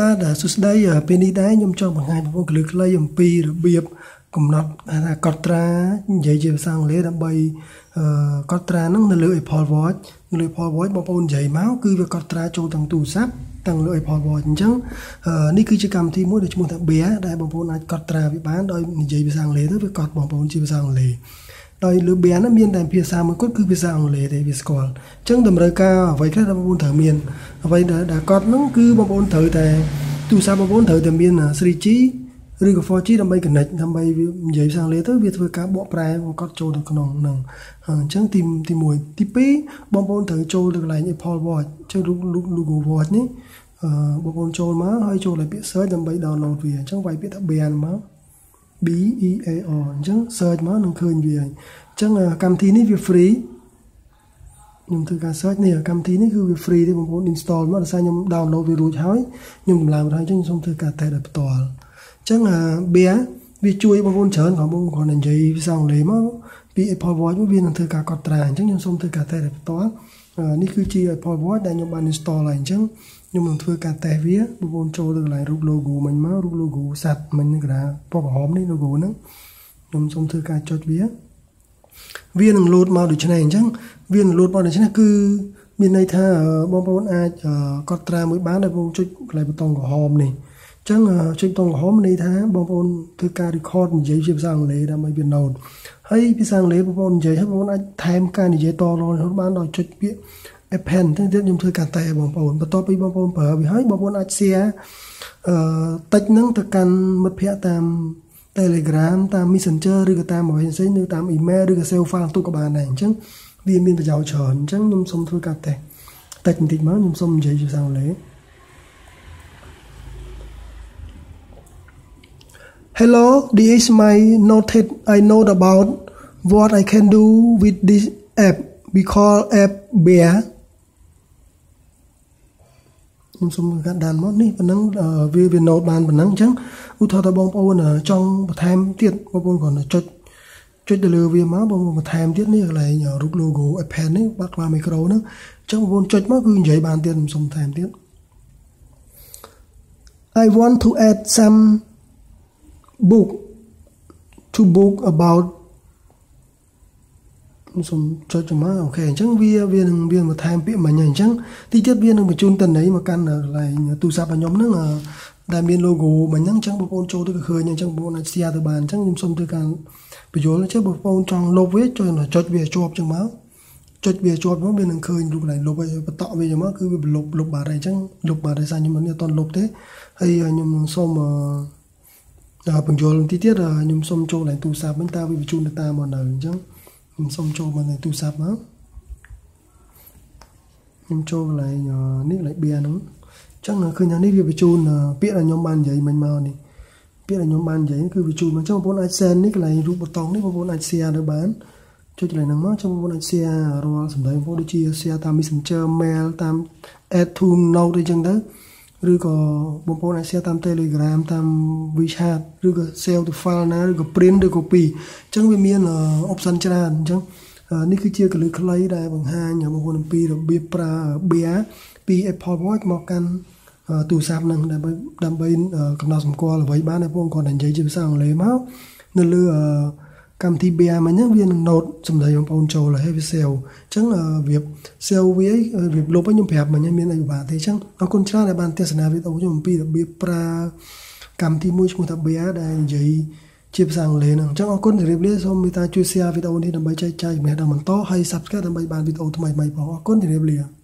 បាទសួស្តីពេលនេះដែរខ្ញុំចង់បង្ហាញបងប្អូនកលឹះខ្លីអំពីរបៀបកំណត់ថាកត់ត្រានិយាយជាភាសាអង់គ្លេសដើម្បីកត់ត្រាហ្នឹងនៅលើ Apple Watch នៅលើ Apple Watch បងប្អូននិយាយមកគឺវាកត់ត្រាចូលទាំងទូរស័ព្ទទាំងលើ Apple Watch អញ្ចឹងនេះគឺជាកម្មវិធីមួយដែលឈ្មោះថា Bear ដែលបងប្អូនអាចកត់ត្រាវាបានដោយនិយាយភាសាអង់គ្លេសទៅវាកត់បងប្អូនជាភាសាអង់គ្លេស ដោយលើ Bear ហ្នឹងមានតែភាសាមួយគត់គឺភាសាអង់គ្លេសទេវាស្គាល់អញ្ចឹងតម្រូវការអ្វីខ្លះដែលបងប្អូនត្រូវមានអ្វីដែលកត់ហ្នឹងគឺបងប្អូនត្រូវតែទូរស័ព្ទបងប្អូនត្រូវតែមាន 3G ឬក៏ 4G ដើម្បី connect ដើម្បីវានិយាយភាសាអង់គ្លេសទៅវាធ្វើការបកប្រែបង្កត់ចូលទៅក្នុងហ្នឹងអញ្ចឹងទីទី1ទី2បងប្អូនត្រូវចូលទៅកន្លែង Apple Watch ចុច logo watch នេះអឺបងប្អូនចូលមកហើយចូលឲ្យពាក្យ search ដើម្បី download វាអញ្ចឹងវាយពាក្យថា Bear មក B E A R អញ្ចឹង search មកនឹងឃើញវាអញ្ចឹងកម្មវិធីនេះវា free ខ្ញុំធ្វើការ search នេះកម្មវិធីនេះគឺវា free ទេបងប្អូន install មកដោយសារខ្ញុំ download វារួចហើយខ្ញុំកម្លាំងហើយអញ្ចឹងខ្ញុំសូមធ្វើការ test ដោយផ្ទាល់ចឹងអា Bear វាជួយបងប្អូនច្រើនក៏បងគ្រាន់តែនិយាយភាសាអង់គ្លេសមកពី Apple Watch វានឹងធ្វើការកត់ត្រាអញ្ចឹងខ្ញុំសូមធ្វើការតេស្តផ្ទាល់ នេះគឺជា Apple Watch ដែលខ្ញុំបាន install ហើយអញ្ចឹងខ្ញុំនឹងធ្វើការតេស្តវាបងប្អូនចូលទៅកន្លែងរូប logo មិញមករូប logo សัตว์មិញកណ្ដាលពណ៌ក្រហមនេះ logo ហ្នឹងខ្ញុំសូមធ្វើការចុចវាវានឹង load មកដូចនេះអញ្ចឹងវានឹង load មកដូចនេះគឺមានន័យថាបងប្អូនអាចកត់ត្រាមួយបានដោយបងចុចកន្លែងប៊ូតុងក្រហមនេះចឹងចុចតង់ក្រហមនេះថាបងប្អូនធ្វើការ record និយាយជាភាសាអង់គ្លេសដើម្បីវា note ហើយភាសាអង់គ្លេសបងប្អូននិយាយហើយបងប្អូនអាចថែមការនិយាយតររហូតបានដោយចុចពាក្យ append ទៅទៀតខ្ញុំធ្វើការតែបងប្អូនបន្ទាប់ពីបងប្អូនប្រើវាហើយបងប្អូនអាច share អឺតិចហ្នឹងទៅកាន់មិត្តភ័ក្តិតាម Telegram តាម Messenger ឬក៏តាមអ្វីផ្សេងឬតាម email ឬក៏ save file ទុកក៏បានដែរអញ្ចឹងវាមានប្រយោជន៍ច្រើនអញ្ចឹងខ្ញុំសូមធ្វើការតេស្តតិចបន្តិចមកខ្ញុំសូមនិយាយជាភាសាអង់គ្លេ Hello, this is my noted I know about what I can do with this app. We call app Bear. ខ្ញុំសូមកាត់ដានមកនេះប៉ុណ្ណឹងវាវា note បានប៉ុណ្ណឹងអញ្ចឹងឧទាហរណ៍ថាបងប្អូនចង់បន្ថែមទៀតបងប្អូនគ្រាន់តែចុចចុចទៅលើវាមកបងប្អូនបន្ថែមទៀតនេះកន្លែងរូប logo Apple នេះបាក់ក្បាលមីក្រូហ្នឹងអញ្ចឹងបងប្អូនចុចមកគឺនិយាយបានទៀតខ្ញុំសូមបន្ថែមទៀត I want to add some book to book about សូមចុចមកអូខេអញ្ចឹងវាវានឹងវាមកថែមពាក្យមិញអញ្ចឹងទីទៀតវានឹងបញ្ជូនតន័យមកកាន់កន្លែងទូរស័ព្ទរបស់ខ្ញុំហ្នឹងដែលមាន logo មិញហ្នឹងអញ្ចឹងបងប្អូនចូលទៅក៏ឃើញអញ្ចឹងបងប្អូនអាច share ទៅបានអញ្ចឹងខ្ញុំសូមធ្វើការបញ្យល់ចេះបងប្អូនចង់លុបវាចុចចុចវាជាប់អញ្ចឹងមកចុចវាជាប់មកវានឹងឃើញរូបកន្លែងលុបហើយបន្តវាអញ្ចឹងមកគឺវាលុបលុបបាត់ហើយអញ្ចឹងលុបបាត់ហើយសារខ្ញុំមិនអត់លុបទេហើយខ្ញុំនឹងសូម ដល់បញ្យល់ទីទៀតខ្ញុំសុំចូលឡើងទូរស័ព្ទវិញតើវាបញ្ជូន data មកនៅអញ្ចឹងខ្ញុំសុំចូលមកនៅទូរស័ព្ទមកខ្ញុំចូលកន្លែងនេះកន្លែង bia ហ្នឹងអញ្ចឹងឃើញថានេះវាបញ្ជូនពាក្យដែលខ្ញុំបាននិយាយមិញមកនេះពាក្យដែលខ្ញុំបាននិយាយគឺបញ្ជូនមកអញ្ចឹងបងប្អូនអាច send នេះកន្លែងរូបប៊ូតុងនេះបងប្អូនអាច share ទៅបានចុចកន្លែងហ្នឹងមកចាំបងប្អូនអាច share រាល់សម្ដីបងប្អូនដូចជា share តាម Messenger mail តាម add to note អីចឹងទៅ ឬក៏បងប្អូនអាច share តាម Telegram តាម WeChat ឬក៏ save ទៅ file ណាឬក៏ print ឬ copy អញ្ចឹងវាមាន option ច្រើនអញ្ចឹងនេះគឺជាកលឹះខ្លីដែលបង្ហាញបងប្អូនអំពីរបៀបប្រើ Bear ពី Apple Watch មកកាន់ទូរស័ព្ទនឹងដើម្បីដើម្បីកំណត់សម្គាល់អ្វីបានបងប្អូនគាត់និយាយជាភាសាអង់គ្លេសមកនៅលើ កម្មវិធី BR មិញហ្នឹងវានឹង note សម្ដីបងប្អូនចូលហើយវា save អញ្ចឹងវា save វាវាលុបខ្ញុំប្រាប់មិញមានអីពិបាកទេអញ្ចឹងអរគុណច្រើនដែលបានទស្សនាវីដេអូខ្ញុំអំពីរបៀបប្រើកម្មវិធីមួយឈ្មោះថា BR ដែលនិយាយជាភាសាអង់គ្លេសហ្នឹងអញ្ចឹងអរគុណជម្រាបលាសូមមេត្តាជួយ share វីដេអូនេះដើម្បីចែកចាយចំណេះដឹងបន្តហើយ Subscribe ដើម្បីបានវីដេអូថ្មីៗផងអរគុណជម្រាបលា